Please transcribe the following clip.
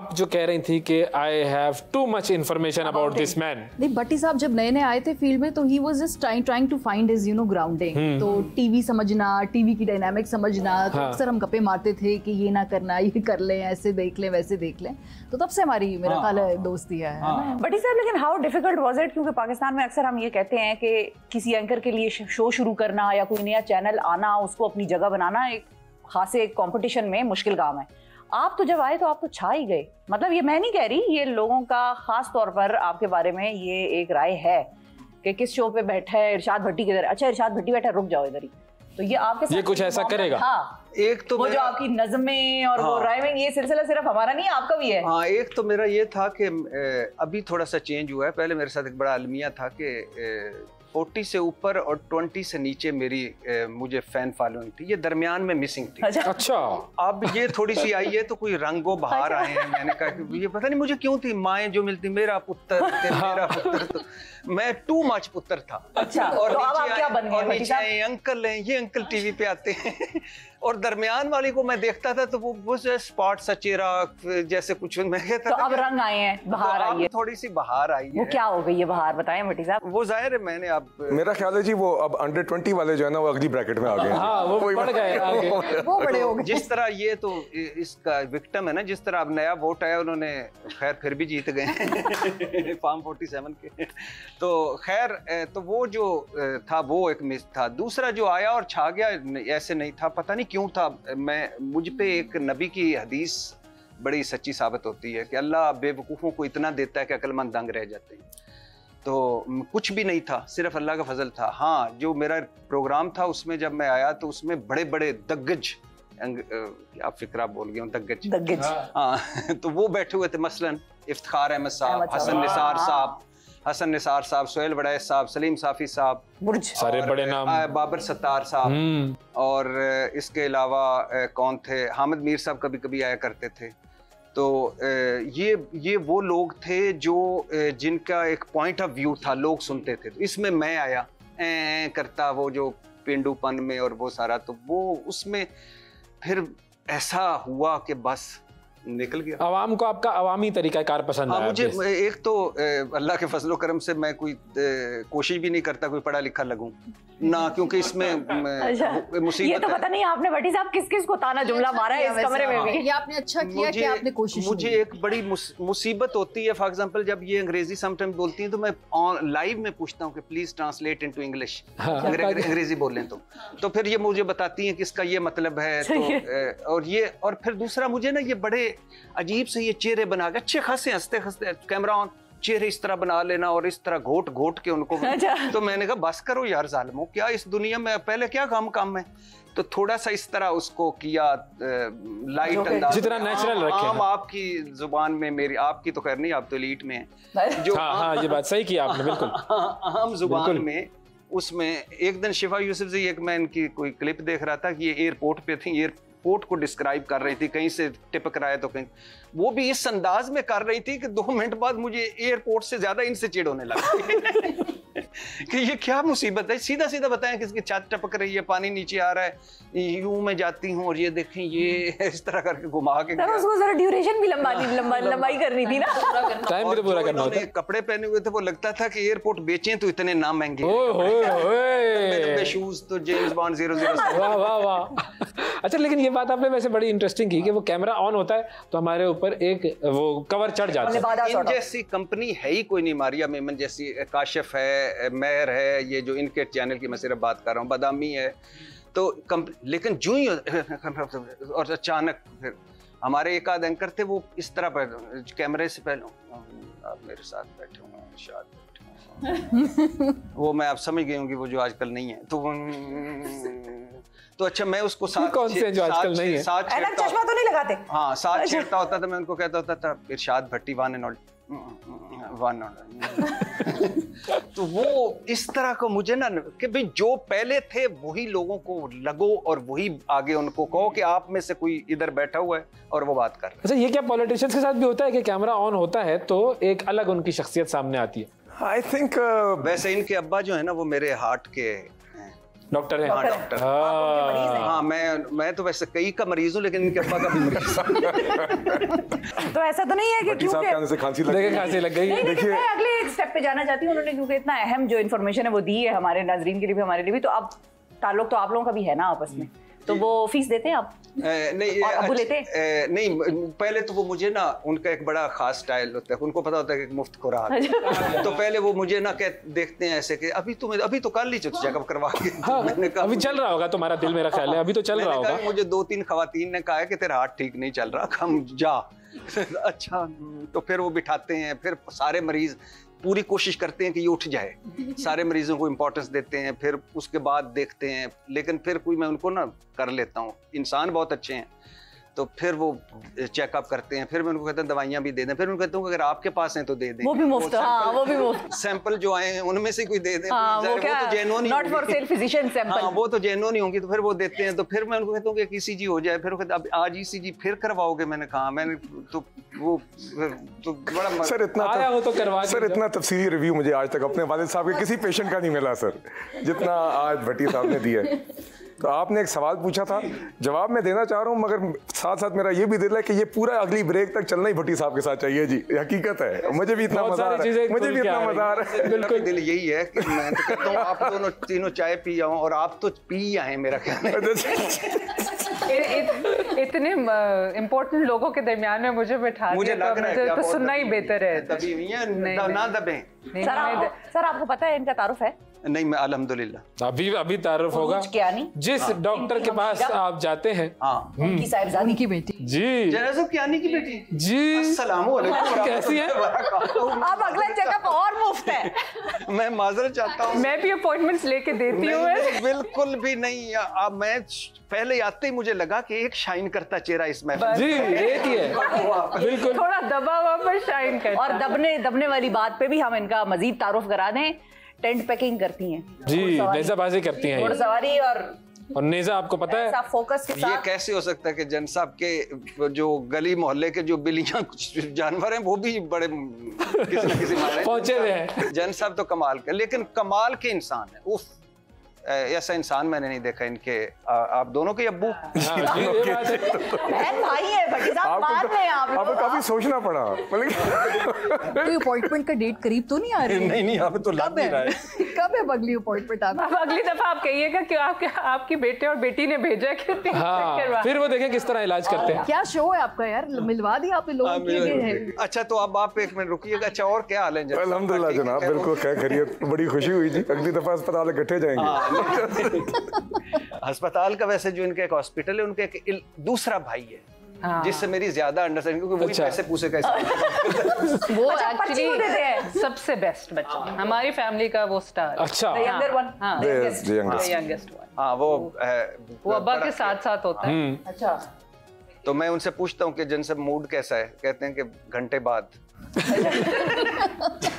आप जो कह रही थी कि I have too much information about this man नहीं भट्टी साहब जब नए नए आए थे फ़ील्ड में तो he was just trying trying to find his you know grounding तो टीवी समझना टीवी की डायनामिक समझना तो हाँ। अक्सर हम गप्पे मारते थे कि ये ना करना ये कर लें ऐसे देख लें वैसे देख लें। तो तब से हमारी मेरा हाँ। ख्याल है दोस्ती है है ना? बट साहब लेकिन हाउ डिफ़िकल्ट वाज इट क्योंकि पाकिस्तान में अक्सर हम ये कहते हैं कि किसी एंकर के लिए शो शुरू करना या कोई नया चैनल आना उसको अपनी जगह बनाना एक खासे कंपटीशन में मुश्किल काम है। आप तो जब आए तो आप तो छा ही गए मतलब ये मैं नहीं कह रही ये लोगों का खास तौर पर आपके बारे में ये एक राय है कि किस शो पे बैठा है इरशाद भट्टी किधर? अच्छा इरशाद भट्टी बैठा है, रुक जाओ इधर ही तो ये आपके साथ ये कुछ ऐसा करेगा? हाँ एक तो वो जो आपकी नज़में और हाँ, वो। राइमिंग ये सिलसिला सिर्फ़ हमारा नहीं है आपका भी है हाँ एक तो मेरा ये था कि अभी थोड़ा सा चेंज हुआ है पहले मेरे साथ एक बड़ा अलमिया था कि फोर्टी से ऊपर और ट्वेंटी से नीचे मेरी ए, मुझे फ़ैन फॉलोइंग थी। ये दरमियान में मिसिंग थी। अच्छा। अच्छा। अब ये थोड़ी सी आई है तो कोई रंगो बाहर आए हैं मैंने कहा कि ये पता नहीं मुझे क्यों थी माए जो मिलती मेरा पुत्र ते मेरा पुत्र तो मैं टू मच पुत्र था। अच्छा, तो नीचे आप क्या बन और नीचे आए अंकल हैं ये अंकल टीवी पे आते हैं। और दरमियान वाली को मैं देखता था तो वो वो स्पॉट सा चेहरा जैसे कुछ मैं कहता तो था अब रंग आए हैं बाहर आई है। थोड़ी सी बाहर आई वो है। क्या हो गई है बाहर बताएँ भट्टी साहब। वो ज़ाहिर है मैंने अब मेरा ख्याल है जी वो अब अंडर ट्वेंटी वाले जो है ना वो अगली ब्रैकेट में आ गए हाँ। वो बढ़ गए वो बड़े हो गए। जिस तरह ये तो इसका विक्टिम है ना जिस तरह अब नया वोट आया उन्होंने खैर फिर भी जीत गए फार्म 47 के। तो खैर तो वो जो था वो एक मिस था। दूसरा जो आया और छा गया ऐसे नहीं था पता नहीं क्यों था? मैं मुझ पे एक नबी की हदीस बड़ी सच्ची साबित होती है कि अल्लाह बेवकूफ़ों को इतना देता है कि अक्लमंद दंग रह जाते हैं। तो कुछ भी नहीं था सिर्फ़ अल्लाह का फजल था। हाँ जो मेरा प्रोग्राम था उसमें जब मैं आया तो उसमें बड़े बड़े दग्गज अ, फिक्रा बोल हूँ दग्गज। दग्गज। हाँ तो वो बैठे हुए थे मसलन इफ्तार अहमद साहब हसन निसार हाँ। साहब। हसन निसार साहब सोहेल बड़ैस साहब सलीम साफी साहब बुर्ज। सारे बड़े नाम। बाबर सत्तार साहब। हम्म। और इसके अलावा कौन थे? हामिद मीर साहब कभी कभी आया करते थे। तो ये ये वो लोग थे जो जिनका एक पॉइंट ऑफ़ व्यू था लोग सुनते थे। तो इसमें मैं आया ए, करता वो जो पेंडूपन में और वो सारा। तो वो उसमें फिर ऐसा हुआ कि बस निकल गया। आवाम को आपका अवामी तरीकाकार पसंद हाँ आया मुझे। एक तो अल्लाह के फजलो करम से मैं कोई कोशिश भी नहीं करता कोई पढ़ा लिखा लगूं। ना क्योंकि इसमें अच्छा ये तो पता नहीं आपने भट्टी साहब किस किस को ताना जुमला मारा है इस कमरे में भी। ये आपने अच्छा किया कि आपने कोशिश मुझे एक बड़ी मुसीबत होती है फॉर एग्जांपल जब ये अंग्रेज़ी समटाइम बोलती हैं तो मैं लाइव में पूछता हूँ कि प्लीज़ ट्रांसलेट इनटू इंग्लिश हाँ। अंग्रेज़ी बोलें तो। तो फिर ये मुझे बताती हैं कि इसका ये मतलब है तो और ये और फिर दूसरा मुझे ना ये बड़े अजीब से ये चेहरे बना के अच्छे खासे हँसते हँसते कैमरा ऑन चेहरे इस तरह बना लेना और इस तरह घोट घोट के उनको अच्छा। तो मैंने कहा बस करो यार जालमो क्या इस दुनिया में पहले क्या काम काम है तो थोड़ा सा इस तरह उसको किया लाइट अंदाज जितना आम- रखे, आम। आपकी ज़ुबान में मेरी आपकी तो खैर नहीं आप तो लीट में हैं जो हाँ हाँ ये बात सही की आपने बिल्कुल आम ज़ुबान बिल्कुल। में उसमें एक दिन शिफा यूसुफ से एक मैं इनकी कोई क्लिप देख रहा था कि ये एयरपोर्ट पे थी एयरपोर्ट को डिस्क्राइब कर रही थी कहीं से टिपक रहा है तो कहीं। वो भी इस अंदाज में कर रही थी कि दो मिनट बाद मुझे एयरपोर्ट से ज़्यादा इनसे चिड़ होने लगा। कि ये क्या मुसीबत है? सीधा सीधा बताएँ कि इसकी छत टपक रही है पानी नीचे आ रहा है। यूँ मैं जाती हूँ और ये देखें ये इस तरह करके घुमा के उसको जरा ड्यूरेशन भी लंबा लंबा लंबाई करनी थी ना। टाइम भी पूरा करना होता है। कपड़े पहने हुए थे वो लगता था कि एयरपोर्ट बेचें तो इतने ना महँगे। ओए होए होए शूज़ तो जेम्स बॉन्ड ज़ीरो ज़ीरो वाह वाह वाह। अच्छा लेकिन ये बात आपने वैसे बड़ी इंटरेस्टिंग की कि वो कैमरा ऑन होता है तो हमारे ऊपर एक वो कवर चढ़ जाता है। जैसी कंपनी है ही कोई नहीं मारिया मेमन जैसी काशिफ है मेहर है ये जो इनके चैनल की मैं सिर्फ़ बात कर रहा हूँ बादामी है। तो कंप लेकिन जो ही और अचानक फिर हमारे एक आध एंकर थे वो इस तरह पर कैमरे से पहले आप मेरे साथ बैठे हुए हैं शायद बैठे वो मैं आप समझ गई हूँ कि वो जो आजकल नहीं है। तो तो अच्छा मैं उसको साथ कौन से जो आजकल नहीं है? साथ चश्मा तो नहीं लगाते? हाँ साथ छेड़ता होता था मैं उनको कहता होता था Irshad Bhatti one and all one तो वो इस तरह का मुझे ना कि भाई जो पहले थे वही लोगों को लगो और वही आगे उनको कहो कि आप में से कोई इधर बैठा हुआ है और वो बात कर रहा अच्छा ये क्या पॉलिटिशियंस के साथ भी होता है कि कैमरा ऑन होता है तो एक अलग उनकी शख्सियत सामने आती है? आई थिंक uh... वैसे इनके अब्बा जो है ना वो मेरे हार्ट के हैं डॉक्टर है। हाँ। डॉक्टर। हाँ? मैं मैं तो वैसे कई का मरीज़ हूँ लेकिन इनके अब्बा का भी मरीज़ तो ऐसा तो नहीं है कि क्योंकि से खांसी लग गई। खांसी लग गई। देखिए- मैं अगले एक स्टेप पे जाना चाहती हूँ उन्होंने क्योंकि इतना अहम जो इन्फॉर्मेशन है वो दी है हमारे नाजरीन के लिए भी हमारे लिए भी तो अब ताल्लुक तो आप लोगों का भी है ना आपस में। तो वो फ़ीस देते हैं आप? नहीं और अबू अच्छा, लेते? ए, नहीं पहले तो वो मुझे ना उनका एक बड़ा खास स्टाइल होता है। उनको पता होता है कि मुफ़्त खुराक। अच्छा। तो पहले वो मुझे ना कह देखते हैं ऐसे कि अभी तुम अभी तो कल ही चेकअप करवा के। हाँ मैंने कहा अभी चल रहा होगा तुम्हारा दिल मेरा ख्याल है अभी तो चल रहा होगा। मुझे दो तीन खातन ने कहा है कि तेरा हाथ ठीक नहीं चल रहा हम जा। अच्छा तो फिर वो बिठाते हैं फिर सारे मरीज़ पूरी कोशिश करते हैं कि ये उठ जाए। सारे मरीजों को इम्पोर्टेंस देते हैं फिर उसके बाद देखते हैं। लेकिन फिर कोई मैं उनको ना कर लेता हूँ। इंसान बहुत अच्छे हैं। तो फिर वो चेकअप करते हैं फिर मैं उनको कहता हूँ दवाइयाँ भी दे दें। फिर उनको कहता हूँ अगर आपके पास हैं तो दे दें। वो भी मुफ़्त हाँ वो भी मुफ़्त। सैंपल जो आए हैं उनमें से कोई दे दें। हाँ वो ज़ाहिर, तो genuine not for sale physician हाँ सैंपल वो तो जेनो नहीं होंगी तो फिर वो देते हैं तो फिर मैं उनको कहता हूँ कि ईसीजी हो जाए फिर वो कहते हैं, अब आज ईसीजी फिर करवाओगे? मैंने कहा मैंने तो वो तो बड़ा सर इतना आया हो तो करवा सर इतना तफसीली रिव्यू मुझे आज तक अपने वालिद साहब के किसी पेशेंट का नहीं मिला सर। जितना आज भट्टी साहब ने दिया है। तो आपने एक सवाल पूछा था। जवाब मैं देना चाह रहा हूँ मगर साथ साथ मेरा ये भी दिल है कि ये पूरा अगली ब्रेक तक चलना ही भट्टी साहब के साथ चाहिए जी। हकीकत है। मुझे भी इतना मज़ा आ रहा है। मुझे भी इतना मज़ा आ रहा है। भी दिल यही है कि मैं तो कहता हूँ आप दोनों तीनों चाय पी जाओ और आप तो पी आए मेरा ख्याल इत- इतने इम्पोर्टेंट लोगों के दरमियान में मुझे बैठा मुझे लग तो रहा है तो सुनना ही बेहतर है। दबी हुई हैं, नहीं, ना- दबे। सर सर आपको पता है इनका तारुफ है? नहीं मैं अल्हम्दुलिल्लाह। अभी अभी तारुफ होगा। उरूज कियानी जिस डॉक्टर के पास आप जाते हैं। हाँ। उनकी साहिबजादी। उनकी बेटी। जी। जनाजो कियानी की बेटी? जी। अस्सलाम कैसी है? अब अगला चेकअप और मुफ़्त है। मैं माजरत चाहता हूँ। मैं भी अपॉइंटमेंट्स लेके देती हूँ। बिल्कुल भी नहीं। अब मैं पहले आते ही मुझे लगा कि एक शाइन करता चेहरा इसमें जी एक ही है। बिल्कुल। थोड़ा दबा हुआ पर शाइन करता। और दबने दबने वाली बात पे भी हम इनका मजीद तारुफ करा दें। टेंट पैकिंग करती हैं। जी नेजाबाजी करती हैं। घुड़सवारी और और नेजा आपको पता है ऐसा फोकस के ये कैसे हो सकता है कि जन साहब के जो गली मोहल्ले के जो बिल्लियाँ कुछ जानवर हैं वो भी बड़े किसी न किसी पहुँचे हुए हैं। जन साहब तो कमाल के लेकिन कमाल के इंसान है। उफ ऐसा इंसान मैंने नहीं देखा इनके। आ, आप दोनों के अब्बू? हाँ, बाद में आप आपको काफ़ी सोचना पड़ा। अपॉइंटमेंट का डेट करीब तो नहीं आ रही? नहीं नहीं आप तो लग नहीं रहा है। कब है अगली अपॉइंटमेंट आप अगली दफ़ा आप कहिएगा कि आपके आपकी बेटे और बेटी ने भेजा कि हाँ फिर वो देखें किस तरह इलाज करते हैं। क्या शो है आपका यार? मिलवा दिया आपने लोगों है अच्छा तो अब आप एक मिनट रुकिएगा। अच्छा और क्या हाल है? अल्हम्दुलिल्लाह जनाब बिल्कुल क्या करिए बड़ी खुशी हुई जी। अगली दफ़ा अस्पताल इकट्ठे जाएँगे। हाँ। अस्पताल का वैसे जो इनका एक हॉस्पिटल है उनका एक दूसरा भाई है। जिससे मेरी ज़्यादा अंडरस्टैंडिंग क्योंकि वही अच्छा। पैसे पूछे कैसे वो अच्छा, हैं। एक्चुअली सबसे बेस्ट बच्चा। हमारी फैमिली का वो स्टार अच्छा। The younger one. हाँ। Youngest. यंगेस्ट वन हाँ वो वो अब्बा के साथ साथ होता है। अच्छा। तो मैं उनसे पूछता हूँ कि जन सब मूड कैसा है कहते हैं कि घंटे बाद।